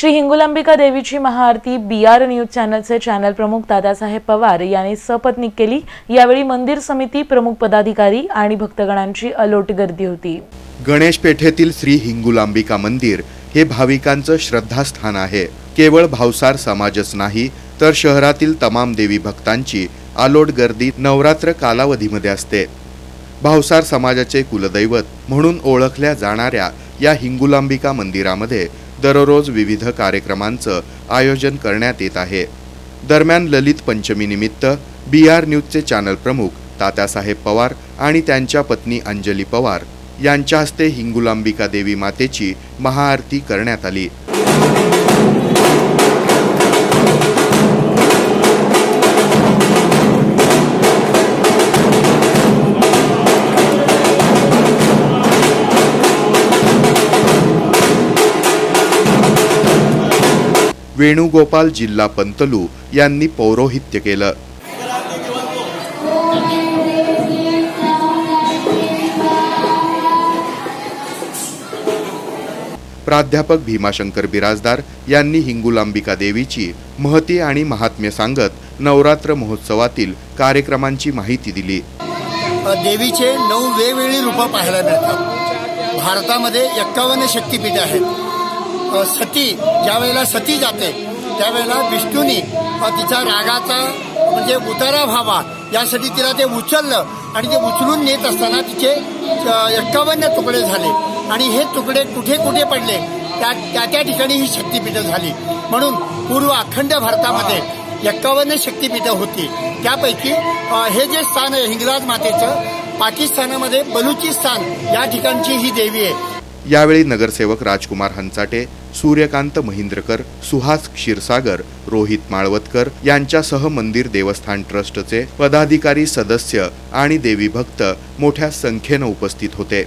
श्री हिंगुलांबिका देवीची महाआरती B R news चॅनलचे चॅनल प्रमुख दादासाहेब पवार यांनी सपत्नीक केली. यावेळी मंदिर समिती प्रमुख पदाधिकारी आणि भक्तगणांची अलोट गर्दी होती. गणेश पेठेतील श्री हिंगुलांबिका मंदिर हे भाविकांचं श्रद्धास्थान आहे. केवळ भावसार समाजच नाही तर शहरातील तमाम देवी भक्तांची अलोट गर्दी नवरात्र कालावधीमध्ये असते. भावसार समाजाचे कुलदैवत म्हणून ओळखल्या जाणाऱ्या या हिंगुलांबिका मंदिरामध्ये दररोज विविध कार्यक्रमांचं आयोजन करण्यात येत आहे. दरम्यान ललित पंचमीनिमित्त बी आर न्यूजचे चॅनल प्रमुख तात्यासाहेब पवार आणि त्यांच्या पत्नी अंजली पवार यांच्या हस्ते हिंगुलांबिका देवी मातेची महाआरती करण्यात आली. वेणुगोपाल जिल्हा पंतलू यांनी पौरोहित्य केलं. प्राध्यापक भीमाशंकर बिराजदार यांनी हिंगुलांबिका देवीची महती आणि महात्म्य सांगत नवरात्र महोत्सवातील कार्यक्रमांची माहिती दिली. देवीचे नऊ वेगवेगळी रूपं पाहायला मिळतात. भारतामध्ये एक्कावन्न शक्तीपीठे आहेत. सती ज्या वेळेला सती जाते त्यावेळेला विष्णूनी तिचा रागाचा म्हणजे उतारा व्हावा यासाठी तिला ते उचललं आणि ते उचलून नेत असताना तिचे एक्कावन्न तुकडे झाले. आणि हे तुकडे कुठे कुठे पडले त्या त्या त्या ठिकाणी ही शक्तीपीठं झाली. म्हणून पूर्व अखंड भारतामध्ये एक्कावन्न शक्तीपीठं होती. त्यापैकी हे जे स्थान आहे हिंगराज मातेचं पाकिस्तानामध्ये बलुचिस्तान या ठिकाणची ही देवी आहे. यावेळी नगरसेवक राजकुमार हंचाटे सूर्यकांत महिंद्रकर सुहास क्षीरसागर रोहित माळवतकर यांच्यासह मंदिर देवस्थान ट्रस्टचे पदाधिकारी सदस्य आणि देवी भक्त मोठ्या संख्येनं उपस्थित होते.